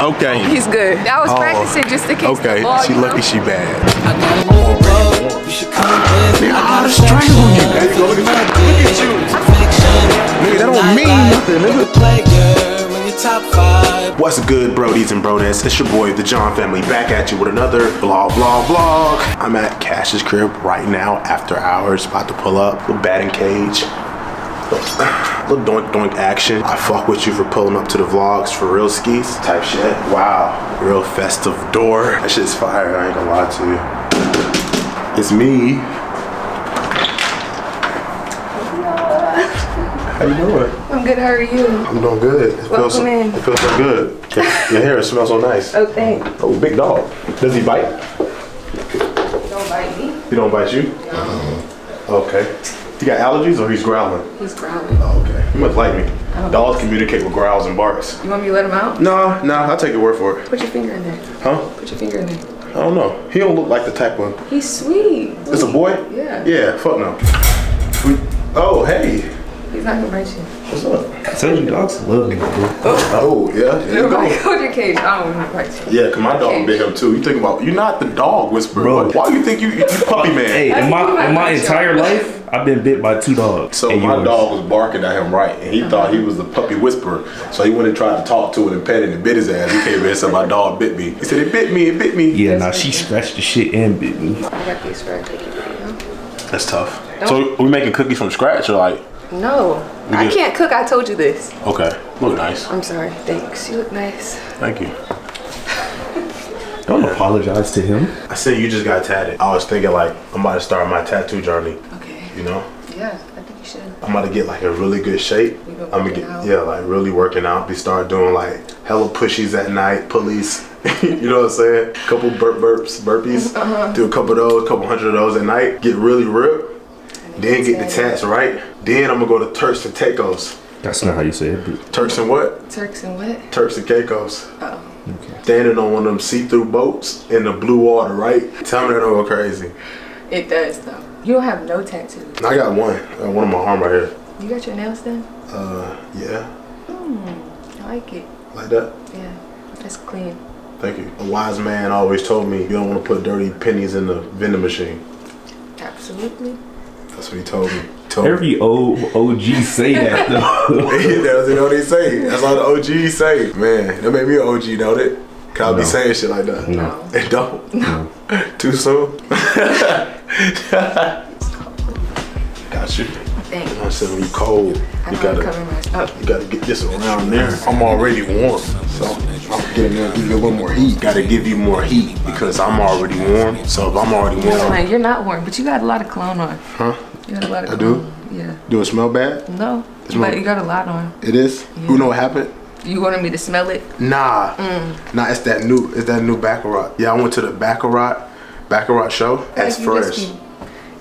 Okay. He's good. I was Oh. practicing just in case. Okay. the ball, She lucky know? she bad. I got a new road. You should come with me. Man, I I got a strangle you. There you go. Look at you. Look at you. Nigga, that don't mean nothing, nigga. You a player when you're top five. What's good, Brodies and Brodettes? It's your boy, the Jon family, back at you with another vlog, vlog, vlog. I'm at Cash's crib right now, after hours, about to pull up. Little batting cage. Little doink doink action. I fuck with you for pulling up to the vlogs for real skis type shit. Wow, real festive door. That shit's fire. I ain't gonna lie to you. It's me. How you doing? I'm good. How are you? I'm doing good. It feels, so, in. it feels so good. Your, your hair smells so nice. Oh, thanks. Oh, big dog. Does he bite? Don't bite me. He don't bite you? Okay. He got allergies or he's growling? He's growling. Oh, okay. He must like me. Dogs communicate with growls and barks. You want me to let him out? Nah, nah, I'll take your word for it. Put your finger in there. Huh? Put your finger in there. I don't know. He don't look like the type of. He's sweet. It's a boy? Yeah. Yeah, fuck no. Oh, hey. He's not gonna bite you. What's up? I told you dogs love me, bro. Oh, oh, yeah. There you Never mind. go. Go to your cage. I don't want to bite you. Yeah, cause my dog bit him too. You think about you're not the dog whisperer. Bro. Why do you think you you puppy man? Hey, in my in my entire life, I've been bit by two dogs. So my yours. dog was barking at him right, and he uh-huh. thought he was the puppy whisperer. So he went and tried to talk to it and pet it and bit his ass. He came in and said, "My dog bit me." He said, "It bit me. It bit me." Yeah, nah, she scratched the shit and bit me. I got these for a cookie video. That's tough. So we making cookies from scratch or like? No, I can't cook. I told you this. Okay, look nice. I'm sorry. Thanks. You look nice. Thank you. Don't apologize to him. I said you just got tatted. I was thinking like I'm about to start my tattoo journey. Okay. You know, Yeah, I think you should. I'm about to get like a really good shape. You been I'm gonna get out? yeah, like really working out. Be start doing like hella pushies at night, pulleys. you know what I'm saying? Couple burp burps, burpees. Uh-huh. Do a couple of those, couple hundred of those at night. Get really ripped. Then get the tats right. Then I'm gonna go to Turks and Caicos. That's not how you say it. But Turks and what? Turks and what? Turks and Caicos. Oh. Standing on one of them see-through boats in the blue water, right? Tell me that don't go crazy. It does though. You don't have no tattoos. I got one. I got one on my arm right here. You got your nails done? Uh, yeah, Hmm, I like it. like that. Yeah, that's clean. Thank you. A wise man always told me you don't want to put dirty pennies in the vending machine. Absolutely. That's what he told me. He told me. every old OG say that though. That's what they say. That's all the OGs say. Man, that made me an OG, don't it? Cause I be No. saying shit like that. No. It don't. No. Too soon. Got you. Thanks. I said when you cold, I you gotta covering my. You gotta get this around there. I'm already warm, so I'm getting there. Give you a little more heat. Gotta give you more heat because I'm already warm. So if I'm already warm, you're not warm, but you got a lot of cologne on. huh? You got a lot of I do? Yeah. Do it smell bad? No, my- but you got a lot on. It is. You know what happened? You wanted me to smell it? Nah, mm. nah. It's that new. It's that new Baccarat. Yeah, I went to the Baccarat, Baccarat show. Like, you fresh.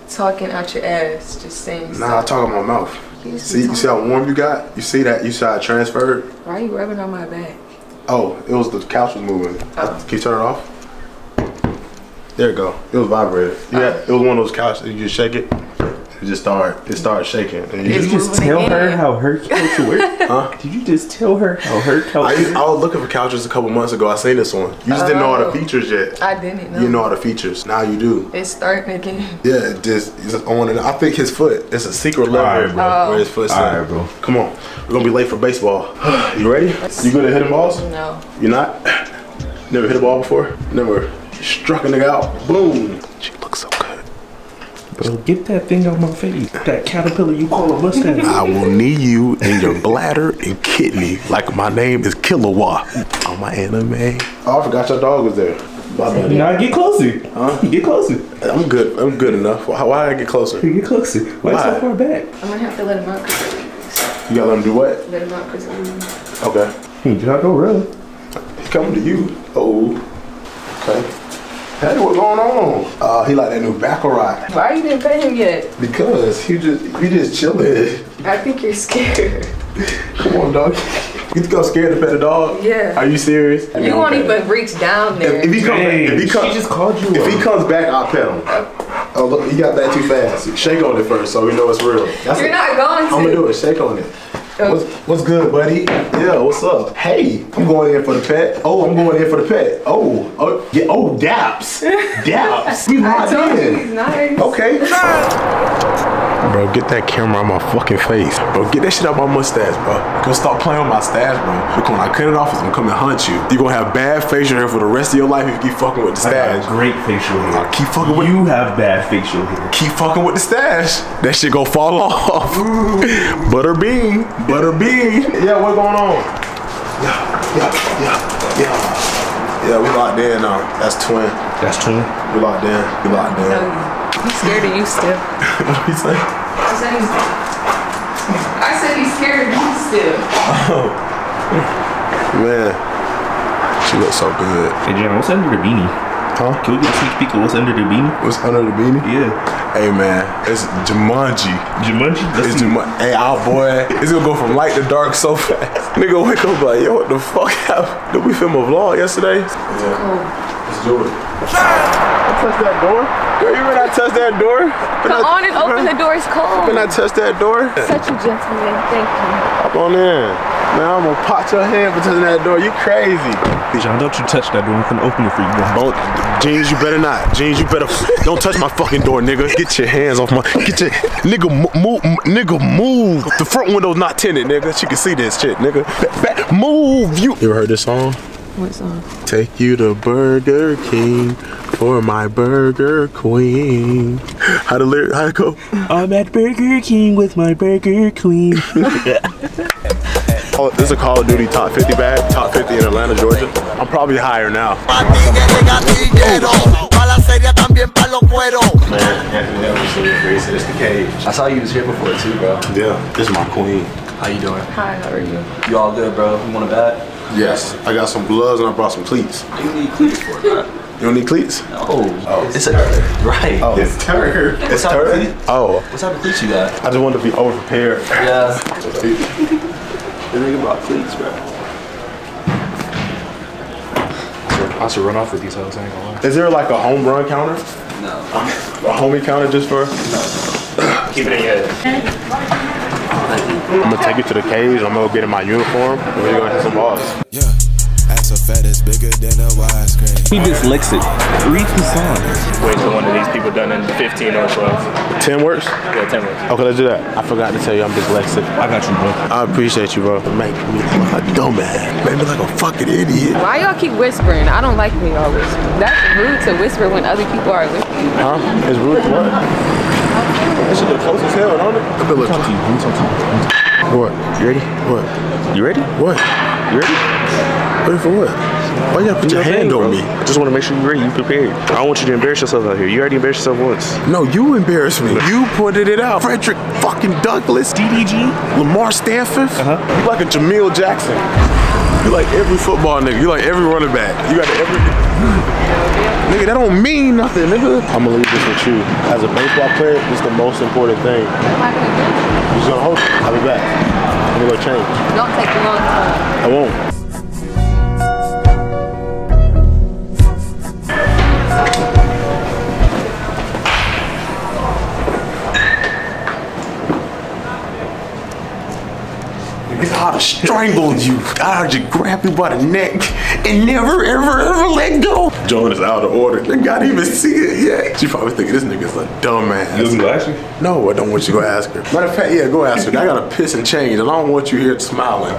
talking out your ass, just saying. Nah, I talk out my mouth. You See, you see how warm you got? You see that? You saw it transferred? Why are you rubbing on my back? Oh, it was the couch was moving. Oh. Can you turn it off? There you go. It was vibrating. Oh. Yeah, it was one of those couches. You just shake it. It just start. It started shaking. And you It's Did you just, just moving tell her again. how her couch works? huh? Did you just tell her how her couch I, used. I was looking for couches a couple months ago. I seen this one. You just didn't know all Oh. the features yet. I didn't know. You know all the features. Now you do. It's starting again. Yeah, it just it's on and I think his foot. It's a secret level Alright, bro. Oh. where his foot's Alright, bro. Come on, we're gonna be late for baseball. you ready? You good at hitting balls? No. You not? Never hit a ball before? Never struck a nigga out? Boom. She looks so good. Bro, get that thing out my face. That caterpillar you call a mustache. I will knee you in your bladder and kidney like my name is Killua on my anime. Oh, I forgot your dog was there. My bad. Now get closer. Huh? Get closer. I'm good. I'm good enough. Why, why I get closer? Get closer. Why, Why? so far back? I'm gonna have to let him out because of leaves. You gotta let him do what? Let him out because of leaves. Okay. He not go run. He's coming to you. Oh. Okay. Hey, what's going on? Uh, he like that new Baccarat. Why you didn't pay him yet? Because he just he just chilling. I think you're scared. Come on, dog. You think I'm scared to pet a dog? Yeah. Are you serious? You won't even reach down there. If, if he comes, Dang, if he she comes, just called you If a- he comes back, I'll pet him. Oh look, he got that too fast. Shake on it first, so we know it's real. That's You're it. not going to. I'm gonna do it. Shake on it. What's, what's good, buddy? Yeah, what's up? Hey, I'm going in for the pet. Oh, I'm going in for the pet. Oh, oh, yeah, oh, daps. Daps. We locked in. he's nice. Okay. Bro, get that camera on my fucking face. Bro, get that shit out my mustache, bro. Go stop playing with my stash, bro. Look, when I cut it off, it's gonna come and hunt you. You're gonna have bad facial hair for the rest of your life if you keep fucking with the I got stash. great facial hair. I Keep fucking with You have bad facial hair. keep fucking with the stash. That shit gonna fall off. butter bean, butter bean. Yeah, what's going on? Yeah, yeah, yeah, yeah. Yeah, we locked in now. That's twin. That's twin. We locked in. We locked in. Oh, No, he's scared of you still. what you say? I said he's. I said he's scared of you still. Oh. Man, she looks so good. Hey, Jam, what's under the beanie? Huh? Can we get a sneak peek of what's under the beanie? What's under the beanie? Yeah. Hey man, it's Jumanji. Jumanji? Let's It's see. Jumanji. Hey, our boy, it's gonna go from light to dark so fast. Nigga wake up like, yo, what the fuck happened? Did we film a vlog yesterday? Yeah. Oh. Let's do it. I touched that door. Girl, you better not touch that door. Better Come not- on and open the door. It's cold. Can I touch that door. Such a gentleman. Thank you. Hop on in. Man, I'm gonna pot your head for touching that door. You crazy. Jon, don't you touch that door. I'm gonna open it for you. Don't, Jeans, you better not. Jeans, you better. Don't touch my fucking door, nigga. Get your hands off my. Get your nigga move, nigga move. The front window's not tinted, nigga. She can see this shit, nigga. Ba- ba- move you. You ever heard this song? What song? Take you to Burger King for my Burger Queen. How the lyric? How it go? I'm at Burger King with my Burger Queen. Oh, this is a Call of Duty top 50 bag, top 50 in Atlanta, Georgia. I'm probably higher now. I saw you was here before too, bro. Yeah, this is my queen. How you doing? Hi, how are you? You all good, bro? You want a bat? Yes, I got some gloves and I brought some cleats. You need cleats for it, bro. You don't need cleats? Oh, oh, it's a right. Oh, it's turd. It's type turd? Oh, What type of cleats you got? I just wanted to be over prepared. Yeah. The nigga brought cleats, bro. I should run off with these hoes, I ain't gonna lie. Is there like a home run counter? No. A homie counter just for? Keep it in your head. I'm gonna take you to the cage. I'm gonna get in my uniform. and We're gonna hit some balls. Yeah. Ass a fat is bigger than a widescreen. he dyslexic. Read the song. Wait till one of these people done in 15 or 12. 10 works? Yeah, 10 minutes. Okay, let's do that. I forgot to tell you I'm dyslexic. I got you, bro. I appreciate you, bro. Make me look like a dumbass. Make me like a fucking idiot. Why y'all keep whispering? I don't like when y'all whisper. That's rude to whisper when other people are with you. Huh? It's rude. What? That shit look close as hell, don't it? That look Talk to you. Let me talk to you. What? You ready? What? You ready? What? You ready? Ready for what? Why you gotta put your hand on me? I Just want to make sure you're ready. You prepared. I don't want you to embarrass yourself out here. You already embarrassed yourself once. No, you embarrassed me. You pointed it out. Frederick fucking Douglass. DDG? Lamar Stanford. Uh-huh. You like a Jameel Jackson. You like every football nigga. You like every running back. You got every. Nigga, that don't mean nothing, nigga. I'm gonna leave this with you. As a baseball player, this is the most important thing. You just gonna hold it. I'll be back. I'm gonna go change. Don't take a long time. I won't. Nigga, I'd have strangled you. I'd have grabbed you by the neck and never, ever, ever let go. Join is out of order. They got even see it yet. She probably thinking this nigga's a dumbass. You go ask me? No, I don't want you to go ask her. Matter of fact, yeah, go ask her. I gotta piss and change, and I don't want you here smiling.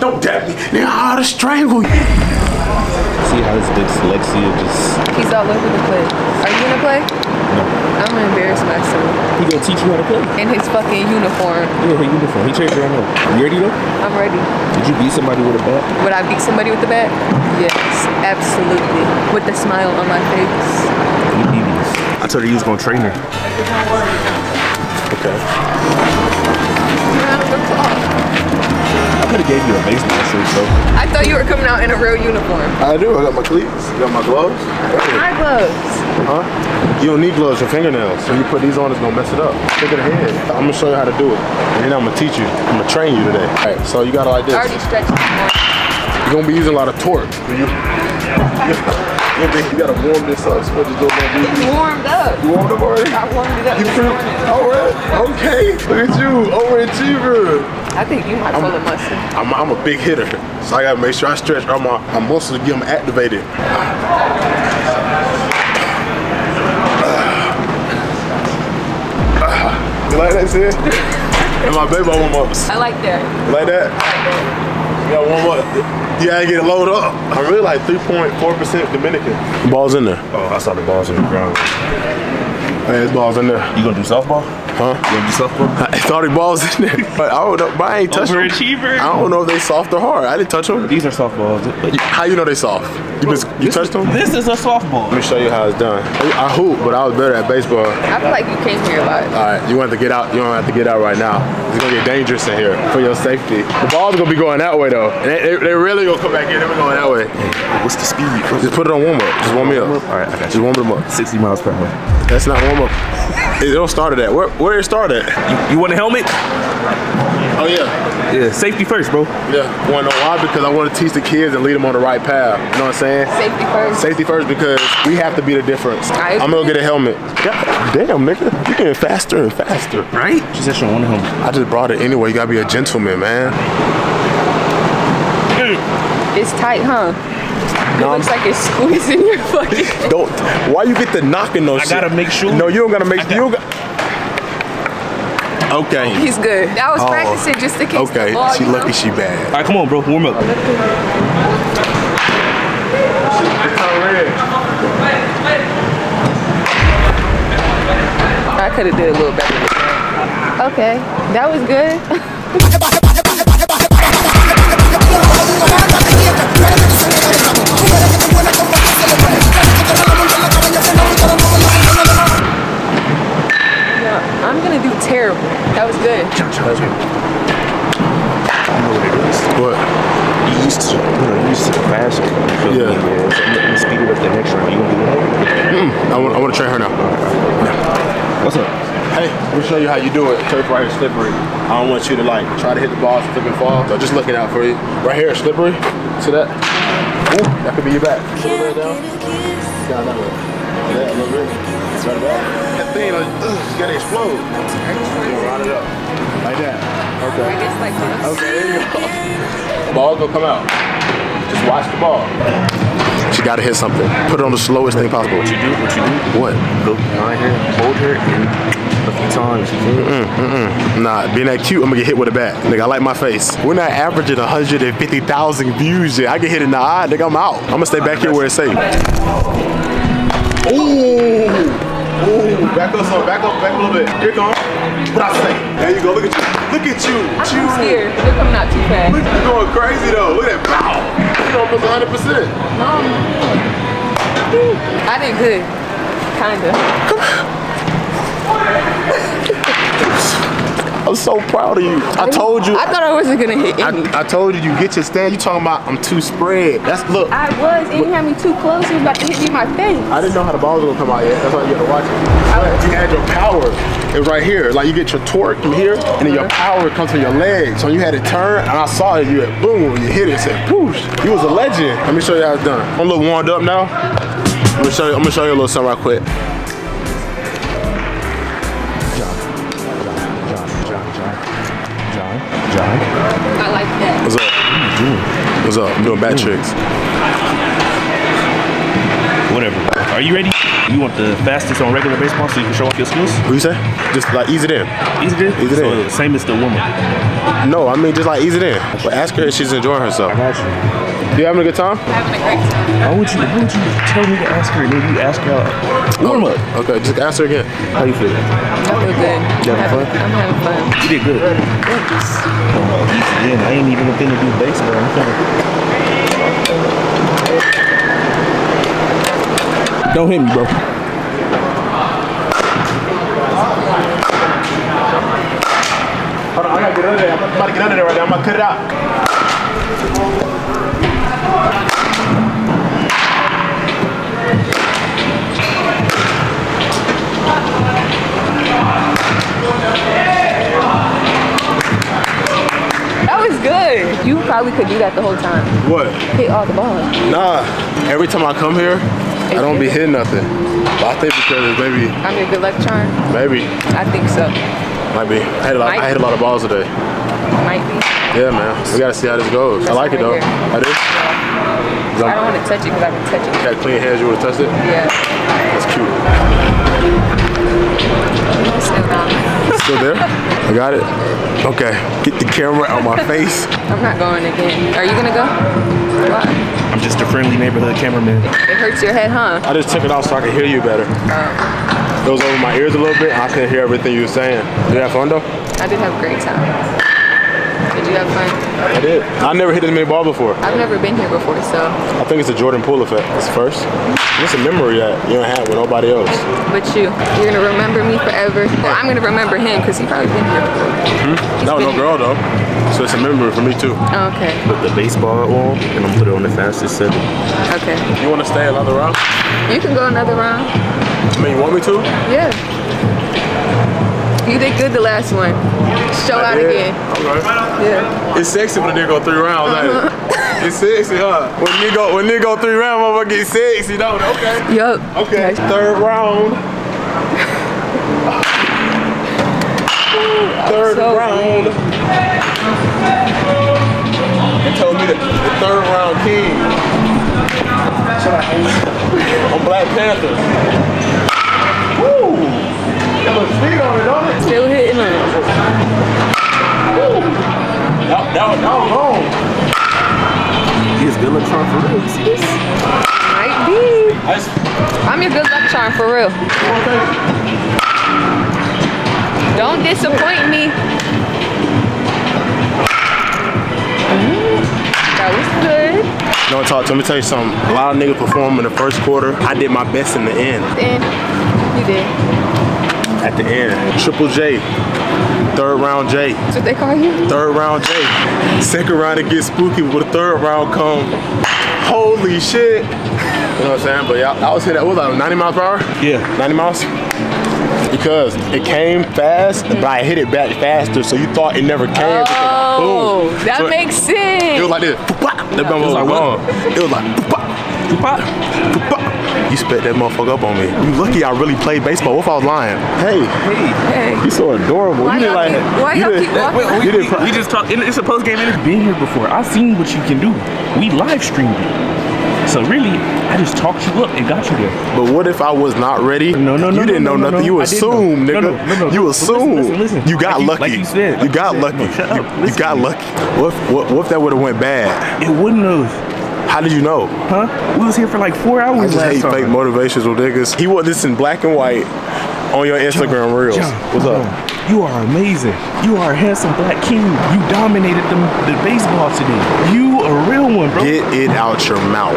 Don't dab me. Nigga, I ought to strangle you. See how this his dyslexia just. He's all over the place. Are you gonna play? No. I'm gonna embarrass myself He gonna teach you how to play. in his fucking uniform. Yeah, he uniform. He changed around now. You ready though? I'm ready. Did you beat somebody with a bat? Would I beat somebody with the bat? Yes, absolutely. With the smile on my face. You beat me. I told her you was gonna train her. Okay. Round of applause. I could have gave you a baseball shirt though. I thought you were coming out in a real uniform. I do. I got my cleats. I got my gloves. My gloves. Huh? You don't need gloves for fingernails. So you put these on, it's gonna mess it up. Think of the head. I'm gonna show you how to do it. And then I'm gonna teach you. I'm gonna train you today. All right, so you gotta like this. I already stretched. You're gonna be using a lot of torque. When you, you, you gotta warm this up. So what you do, man? It's warmed up. You warmed up already? I warmed it up You this pretty, all right, okay. Look at you, overachiever. I think you might pull a muscle. I'm, I'm a big hitter, so I gotta make sure I stretch all my, my muscles to get them activated. You like that shit? And my baby warm ups. I like that. You like that? You gotta warm up. You gotta get it loaded up. I'm really like 3.4% Dominican. Balls in there. Oh, I saw the balls in the ground. Hey, there's balls in there. You gonna do softball? Huh? You gonna do softball? I thought it balls in there. But I don't know. But I ain't touch them. Overachiever. I don't know if they soft or hard. I didn't touch them. These are soft balls. How you know they soft? You, been, you touched them? This is a softball. Let me show you how it's done. I hoop, but I was better at baseball. I feel like you came here a lot. All right, you want to get out. You don't have to get out right now. It's gonna get dangerous in here for your safety. The ball's gonna be going that way though. And they, they, they really gonna come back in. They're going that way. What's the speed? Just put it on warm up. Just warm me up. All right, I got Just warm them up. 60 miles per hour. That's not warm up. It don't start at that. Where where it start at? You, you want a helmet? Oh yeah. Yeah, safety first, bro. Yeah. Wanna know why? Because I want to teach the kids and lead them on the right path. You know what I'm saying? Safety first. Safety first because we have to be the difference. I I'm gonna get a helmet. God damn, nigga. You're getting faster and faster. Right? She said she don't want a helmet. I just brought it anyway. You gotta be a gentleman, man. It's tight, huh? It No, I'm- looks like it's squeezing your fucking. Don't. Why you get the knocking those I gotta make sure. No, you don't gotta make. Got- you got, Okay. He's good. I was Oh, practicing just in case. Okay. The ball, she you know? lucky she bad. All right, come on, bro. Warm up. I could have did a little better. Okay, that was good. I'm gonna do terrible. That was good. You know what it is. What? You used to, you know, you used to the fast one. Yeah. So I'm speed it up the next round. You gonna do that? Mm. I want. I want to train her now. What's up? Hey, let me show you how you do it. Turf right here, slippery. I don't want you to like try to hit the ball, slip and fall. So just looking out for you. Right here, slippery. See that? Ooh, that could be your back. A little bit down. Down that way. See that? A little bit. Right back. That thing, like, ugh, it's gonna explode. You gonna round it up. Like that. Okay. I guess like this. Okay, there you go. Ball gonna come out. Just watch the ball. She gotta hit something. Put it on the slowest thing possible. What you do? What you do? What? Go behind her, hold her, and a few times. You feel? Nah, being that cute, I'm gonna get hit with a bat. Nigga, I like my face. We're not averaging 150,000 views yet. I get hit in the eye, nigga, I'm out. I'm gonna stay back here where it's safe. Ooh! Ooh, back up some, back up, back a little bit. Here comes. Say? There you go, look at you. Look at you. I'm you. scared. They're coming out too fast. Look, you're going crazy though. Look at that. Pow! You're almost 100%. Um, I did good. Kinda. I'm so proud of you. I told you. I thought I wasn't gonna hit any. I, I told you, you get your stand. You talking about I'm too spread. That's look. I was, and you had me too close. You was about to hit me in my face. I didn't know how the ball was gonna come out yet. That's why you gotta watch it. But you had your power. It was right here. Like you get your torque from here, and then your uh-huh. power comes from your legs. So you had it turn, and I saw it. You had boom, you hit it, said poosh. You was a legend. Let me show you how it's done. I'm a little warmed up now. I'm gonna show you. I'm gonna show you a little something right quick. I like that. What's up? What's up? I'm doing bad tricks. Whatever. Are you ready? You want the fastest on regular baseball so you can show off your skills? What you say? Just like ease it in. Ease it in? Ease it so in. Same as the woman. No, I mean just like ease it in. But ask her if she's enjoying herself. got you. You having a good time? I'm having a great time. Why would you, why would you tell me to ask her and then you ask her out? Warm up. Okay, just ask her again. How you feel? I feel good. You having fun? I'm having fun. You did good. Thanks. Yeah, I ain't even a thing to do baseball. I'm trying Don't hit me, bro. Hold on, I gotta get under there. I'm about to get under there right now. I'm gonna cut it out. That was good. You probably could do that the whole time. What? Hit all the balls. Nah. Every time I come here, I don't be hitting nothing. But I think because maybe, I'm your good luck charm. maybe, I think so. might be. I had a lot, I had a lot of balls today. Might be. Yeah, man. We gotta see how this goes. I like it though. right I do. I don't want to touch it because I've been touching it. Got clean hands, you want to touch it? Yeah. That's cute. Still there? I got it. Okay. Get the camera out my face. I'm not going again. Are you gonna go? Why? I'm just a friendly neighborhood cameraman. It hurts your head, huh? I just took it off so I could hear you better. Oh. It was over my ears a little bit. I couldn't hear everything you were saying. Did you have fun though? I did have a great time. Did you have fun? I did. I never hit this many ball before. I've never been here before, so. I think it's a Jordan Poole effect. It's first. It's a memory that you don't have with nobody else. But you, you're gonna remember me forever. Well, I'm gonna remember him because he probably been here before. He's No, been no here. girl though. So it's a memory for me too. Oh, okay. Put the baseball on and I'm put it on the fastest setting. Okay. You want to stay another round? You can go another round. I mean, you want me to? Yeah. You did good the last one. Show out Yeah. again. Okay. Yeah. It's sexy when a nigga go three rounds, uh-huh. ain't it? It's sexy, huh? When nigga go, when nigga go three rounds, motherfucker get sexy, don't it? Okay. Yup. Okay. Third round. Third so round. They told me the, the third round king. On Black Panther. Woo! Still hitting on it. That, that, was- that was long. He is good luck charm for real. Might be. I just, I'm your good luck charm for real. Don't disappoint me. Mm, That was good. No, talk. Let me tell you something. A lot of niggas perform in the first quarter. I did my best in the end. And you did. At the end, Triple J, third round J, That's what they call you? third round J. Second round it gets spooky, but the third round come. Holy shit! You know what I'm saying? But y'all, I was hit at what was that, 90 miles per hour? Yeah. 90 miles. Because it came fast, but I hit it back faster, so you thought it never came. Oh, boom. that So it- makes sense. It was like this. That motherfucker was like what? It was like. You spit that motherfucker up on me. You lucky I really played baseball. What if I was lying? Hey, Hey. Hey. you so adorable. Why you did y'all like keep- why you y'all did- keep walking? Wait, we, You we, did pro- we just talked. It's a post game. It's been here before. I've seen what you can do. We live streamed it. So really, I just talked you up and got you there. But what if I was not ready? No, no, no. You didn't no, know no, no, nothing. no. You I didn't assumed, nigga. no, no, no. You Listen, assumed. listen, listen. You got Like you- lucky. like you said, You like you got lucky. Shut up. You, you got lucky. What if, what, what if that would have went bad? It wouldn't have, How did you know? huh? We was here for like four I hours just last hate time. fake motivational niggas. He want this in black and white on your Instagram reels. Jon, What's up? Jon, You are amazing. You are a handsome black king. You dominated the, the baseball today. You a real one, bro. Get it out your mouth.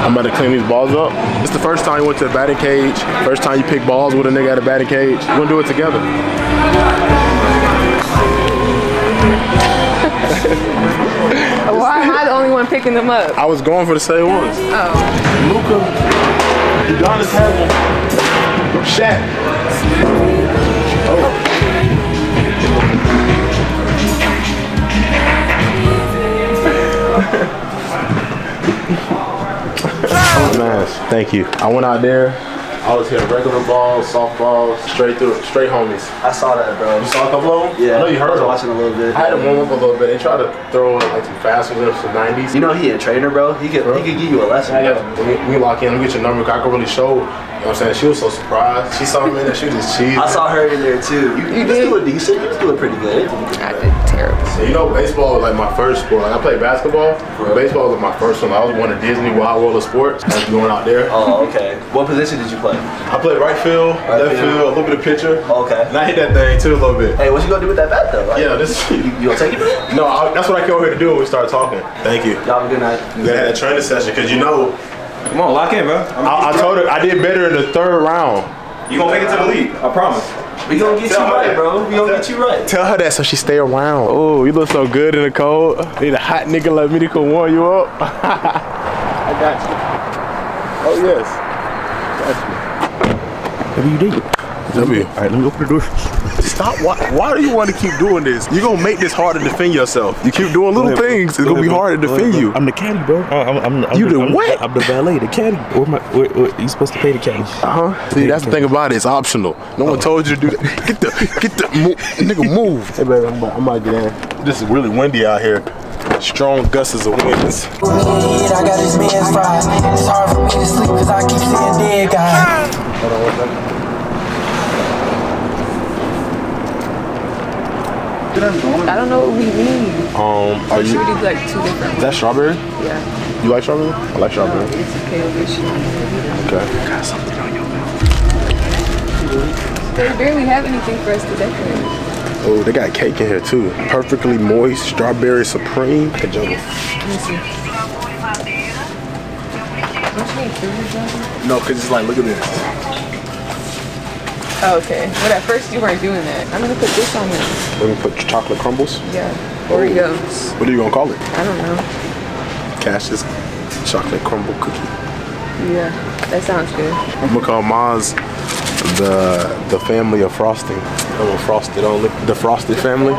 I'm about to clean these balls up. It's the first time you went to a batting cage. First time you pick balls with a nigga at a batting cage. We're gonna do it together. Why am I the only one picking them up? I was going for the same ones. Oh. Luca, Udonis Haslem, Shaq. Oh, oh nice. Thank you. I went out there. I was hitting regular balls, softballs, straight through, straight homies. I saw that, bro. You saw a couple of them? Yeah, I know you I heard was them. watching a little bit. I had to warm up a little bit. They tried to throw like some fasters and some 90s. You know he a trainer, bro. He could he could give you a lesson. Yeah, bro. we, we lock in, let me get your number. 'cause I could really show. You know what I'm saying? She was so surprised. She saw me in there. She was just cheesing. I saw her in there too. You, you, You was did? doing decent. You was doing pretty good. I did terrible. So, you know, baseball was like my first sport. Like I played basketball. but Baseball was like my first one. I was going to Disney Wide World of Sports. I was going out there. Oh, okay. What position did you play? I played right field, left field. field, a little bit of pitcher. Okay. And I hit that thing too a little bit. Hey, what you gonna do with that bat though? Like, Yeah, this. You, you gonna take it? back? No, I, that's what I came over here to do when we started talking. Thank you. Y'all have a good night. We had a training session because you know, Come on, lock in, bro. I, I told her I did better in the third round. you gonna make it to the league. I promise. We gonna get you Tell her right, that. bro. We gonna get you right. Tell her that so she stay around. Oh, you look so good in the cold. Need a hot nigga like me to come warm you up. I got you. Oh yes. Who you date? W. All right, let me open the door. Stop. Why, why do you want to keep doing this? You're going to make this hard to defend yourself. You keep doing little things, it's going to be hard to defend you. I'm the caddy, bro. I'm, I'm, I'm You the I'm, what? I'm the valet, the caddy. Where my, where, where, you supposed to pay the caddy? Uh-huh. See, that's the thing about it. It's optional. No one told you to do that. Get the, get the, move, nigga, move. Hey, baby, I'm about, I'm about to get in. This is really windy out here. Strong gusts of winds. I got this man's fried. It's hard for me to sleep cause I keep seeing dead guys. I don't know what we need. Um, are Should you, we do like two different is that strawberry? Yeah. You like strawberry? I like strawberry. It's okay, we should. Okay. They barely have anything for us to decorate. Oh, they got cake in here too. Perfectly moist strawberry supreme. Hey, Jungle. Let me see. Don't you need food, No, cause it's like, look at this. Oh, okay. But at first you weren't doing that. I'm gonna put this on it. Let me put chocolate crumbles. Yeah. Oh. Oreos. What are you gonna call it? I don't know. Cash's chocolate crumble cookie. Yeah. That sounds good. I'm gonna call Maz the the family of frosting. Oh, I'm a frosted only. The frosted family.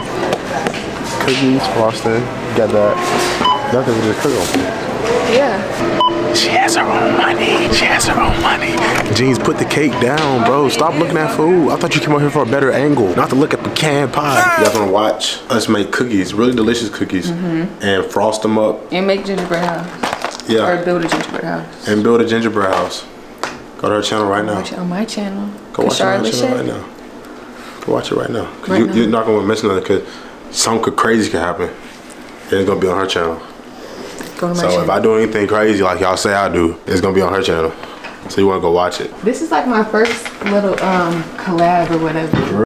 Cookies, frosting. Got that. Nothing to just cook on. Yeah. She has her own money. She has her own money. Jeans, put the cake down, bro. Stop looking at food. I thought you came out here for a better angle, not to look at pecan pie. You guys wanna watch us make cookies, really delicious cookies, mm -hmm. and frost them up. And make gingerbread house. Or Yeah, build a gingerbread house. and build a gingerbread house. Go to her channel right now. Watch it on my channel. Go watch it on her Charlotte channel right now. Go watch it right now. 'Cause Right you, now. You're not gonna miss nothing because something crazy could happen. And it's gonna be on her channel. Go to my So channel. if I do anything crazy like y'all say I do, it's gonna be on her channel. So you wanna go watch it. This is like my first little um collab or whatever.